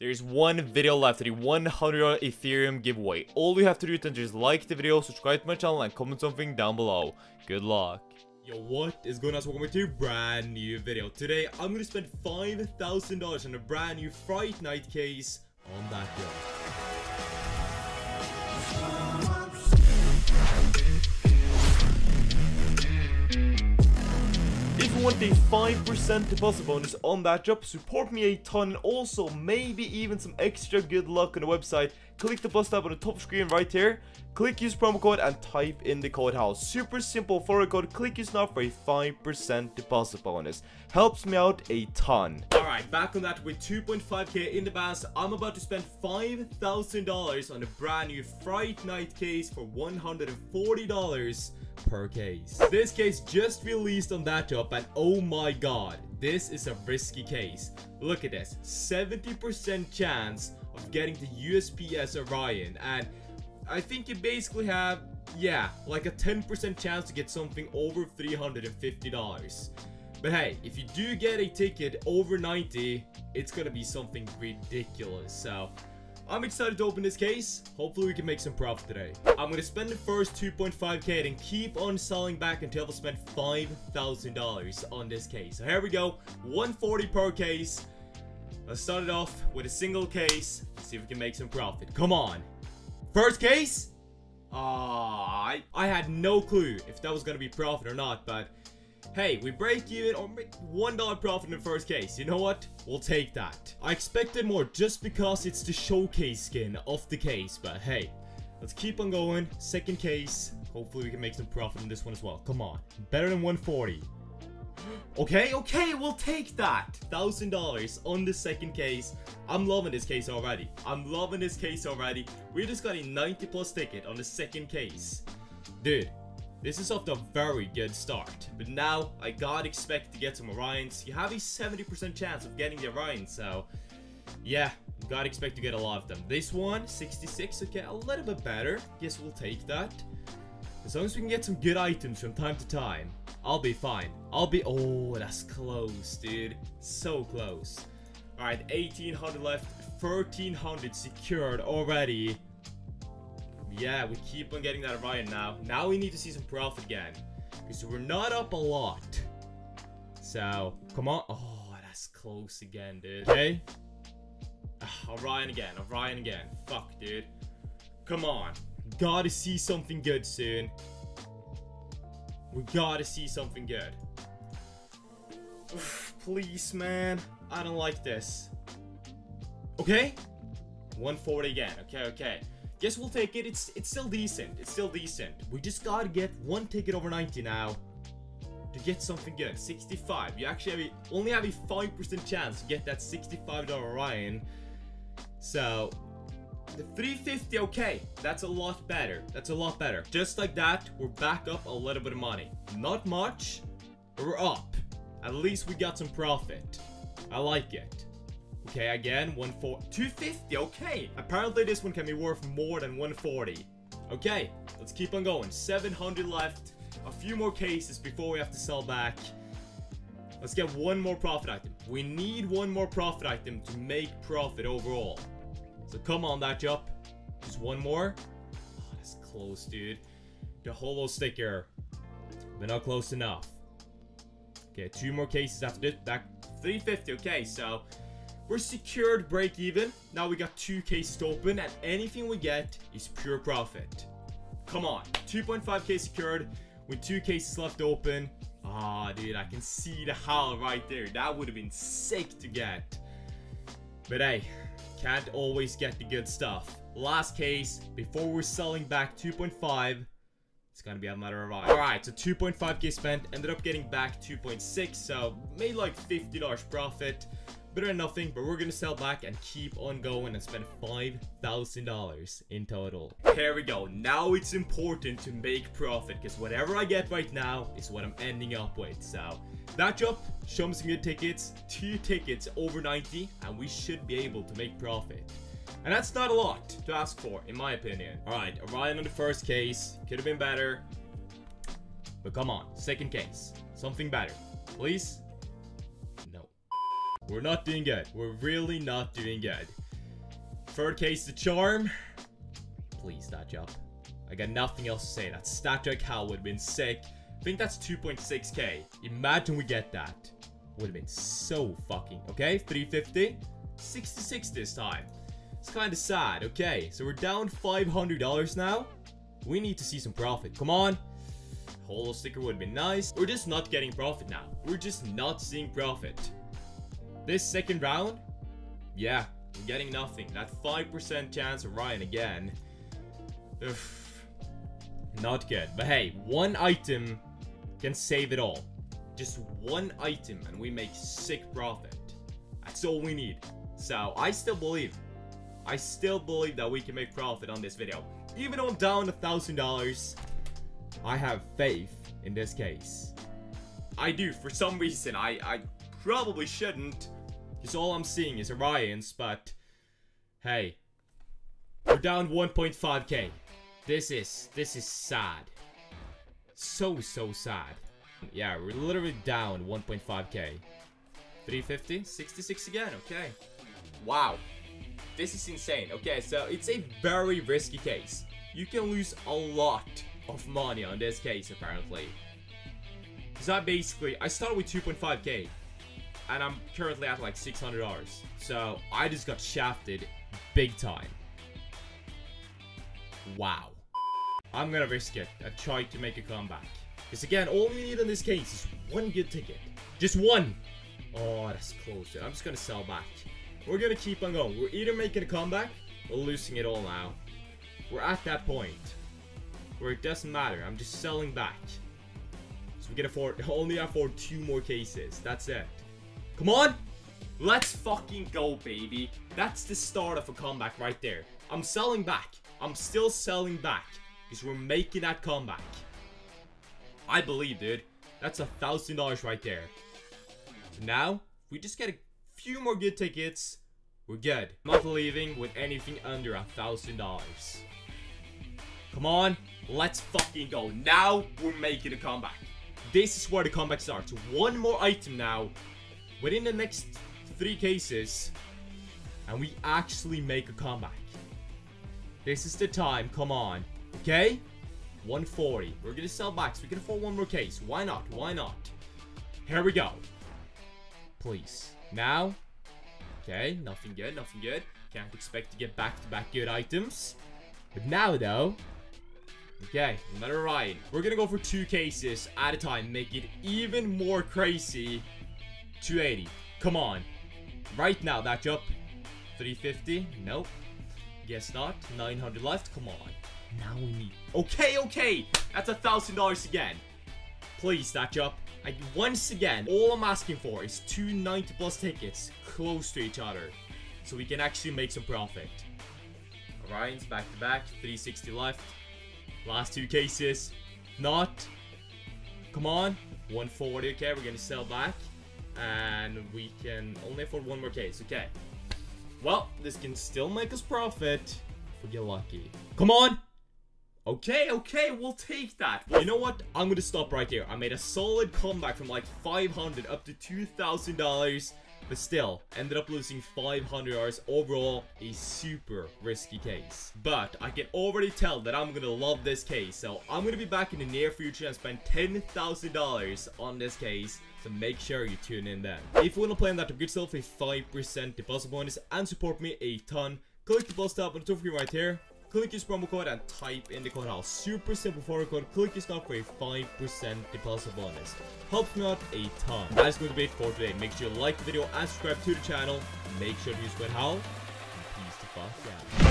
There's one video left to the 100 Ethereum giveaway. All you have to do is just like the video, subscribe to my channel, and comment something down below. Good luck. Yo, what is going on? So welcome to a brand new video. Today, I'm going to spend $5,000 on a brand new Fright Night case on that bill. Want a 5% deposit bonus on datdrop, support me a ton. And also maybe even some extra good luck on the website, click the plus tab on the top screen right here, click use promo code and type in the code HOUSE. Super simple for a code, click use now for a 5% deposit bonus. Helps me out a ton. Alright, back on that with 2.5k in the bank, I'm about to spend $5,000 on a brand new Fright Night case for $140 per case. This case just released on datdrop and oh my god, this is a risky case. Look at this, 70% chance of getting the USPS Orion and I think you basically have, yeah, like a 10% chance to get something over $350. But hey, if you do get a ticket over 90, it's gonna be something ridiculous. So I'm excited to open this case. Hopefully we can make some profit today. I'm gonna spend the first 2.5k and keep on selling back until I spend $5,000 on this case. So here we go, 140 per case. Let's start it off with a single case. See if we can make some profit. Come on. First case? Ah, I, I had no clue if that was gonna be profit or not, but Hey, we break even or make $1 profit in the first case. You know what? We'll take that. I expected more just because it's the showcase skin of the case. But hey, let's keep on going. Second case. Hopefully we can make some profit in this one as well. Come on. Better than 140. Okay, okay, we'll take that. $1,000 on the second case. I'm loving this case already. I'm loving this case already. We just got a 90 plus ticket on the second case. Dude, this is off a very good start, but now I gotta expect to get some Orions. You have a 70% chance of getting the Orion, so yeah, gotta expect to get a lot of them. This one, 66, okay, a little bit better. Guess we'll take that. As long as we can get some good items from time to time, I'll be fine. I'll be- oh, that's close, dude. So close. Alright, 1800 left, 1300 secured already. Yeah, we keep on getting that Orion now. Now we need to see some profit again. Because we're not up a lot. So, come on. Oh, that's close again, dude. Okay. Ah, Orion again. Orion again. Fuck, dude. Come on. Gotta see something good soon. We gotta see something good. Please, man. I don't like this. Okay? 140 again. Okay, okay. Guess we'll take it. It's it's still decent. It's still decent. We just gotta get one ticket over 90 now to get something good. 65. You actually have a, only have a 5% chance to get that $65 Orion. So the 350, okay, that's a lot better. That's a lot better. Just like that, we're back up a little bit of money. Not much, but we're up. At least we got some profit. I like it. Okay, again, 140. 250, okay. Apparently this one can be worth more than 140. Okay, let's keep on going. 700 left. A few more cases before we have to sell back. Let's get one more profit item. We need one more profit item to make profit overall. So come on, datdrop. Just one more. Oh, that's close, dude. The holo sticker. But not close enough. Okay, two more cases after this. That 350. Okay, so we're secured break even. Now we got two cases to open, and anything we get is pure profit. Come on, 2.5k secured with two cases left open. Ah, dude, I can see the howl right there. That would have been sick to get. But hey, can't always get the good stuff. Last case, before we're selling back 2.5, it's gonna be a matter of time. Alright, so 2.5k spent, ended up getting back 2.6, so made like $50 profit. Better than nothing, but we're gonna sell back and keep on going and spend $5,000 in total. Here we go. Now it's important to make profit because whatever I get right now is what I'm ending up with. So datdrop, show me some good tickets, two tickets over 90, and we should be able to make profit. And that's not a lot to ask for, in my opinion. Alright, Orion on the first case. Could have been better. But come on, second case. Something better. Please? We're not doing good. We're really not doing good. third case, the charm. Please, datdrop. I got nothing else to say. That stat job Howl would have been sick. I think that's 2.6k. Imagine we get that. Would have been so fucking. Okay, 350. 66 this time. It's kind of sad. Okay, so we're down $500 now. We need to see some profit. Come on. Holo sticker would have been nice. We're just not getting profit now. We're just not seeing profit. This second round, yeah, we're getting nothing. That 5% chance of Orion again. Ugh. Not good. But hey, one item can save it all. Just one item and we make sick profit. That's all we need. So I still believe. I still believe that we can make profit on this video. Even though I'm down a thousand dollars, I have faith in this case. I do, for some reason, I, I probably shouldn't, because all I'm seeing is Orions, but hey, we're down 1.5k. This is, this is sad. So, so sad. Yeah, we're literally down 1.5k. 350, 66 again, okay. Wow. This is insane. Okay, so it's a very risky case. You can lose a lot of money on this case, apparently. Because I basically, I started with 2.5k, and I'm currently at like $600. So I just got shafted big time. Wow. I'm gonna risk it. I try to make a comeback. Because again, all we need in this case is one good ticket. Just one. Oh, that's close. I'm just gonna sell back. We're gonna keep on going. We're either making a comeback or losing it all now. We're at that point where it doesn't matter. I'm just selling back. So we can afford only afford two more cases. That's it. Come on! Let's fucking go, baby. That's the start of a comeback right there. I'm selling back. I'm still selling back. Because we're making that comeback. I believe, dude. That's a thousand dollars right there. Now, we just get a few more good tickets, we're good. I'm not leaving with anything under a thousand dollars. Come on, let's fucking go. Now we're making a comeback. This is where the comeback starts. One more item now within the next three cases and we actually make a comeback. This is the time, come on. Okay? 140. We're gonna sell back so we can afford one more case. Why not? Why not? Here we go. Please. Now. Okay, nothing good, nothing good. Can't expect to get back-to-back -back good items. But now, though, Okay, another ride. We're gonna go for two cases at a time, make it even more crazy. 280. Come on. Right now, datdrop. 350. Nope. Guess not. 900 left. Come on. Now we need... Okay, okay. That's a $1,000 again. Please, datdrop. I, once again, all I'm asking for is two 90 plus tickets close to each other. So we can actually make some profit. Orion's back to back. 360 left. Last two cases. Not. Come on. 140. Okay, we're gonna sell back. And we can only afford one more case. Okay. Well, this can still make us profit if we get lucky. Come on! Okay, okay, we'll take that. You know what? I'm gonna stop right here. I made a solid comeback from like 500 up to $2,000 but still, ended up losing 500 hours overall, a super risky case. But I can already tell that I'm gonna love this case, so I'm gonna be back in the near future and spend $10,000 on this case, so make sure you tune in then. If you wanna play on that to get yourself a 5% deposit bonus and support me a ton, click the plus tab on the top screen right here, click this promo code and type in the code HAL. Super simple for code. Click this now for a 5% deposit bonus. Helps me out a ton. That's going to be it for today. Make sure you like the video and subscribe to the channel. Make sure to use code HAL. Peace the fuck out.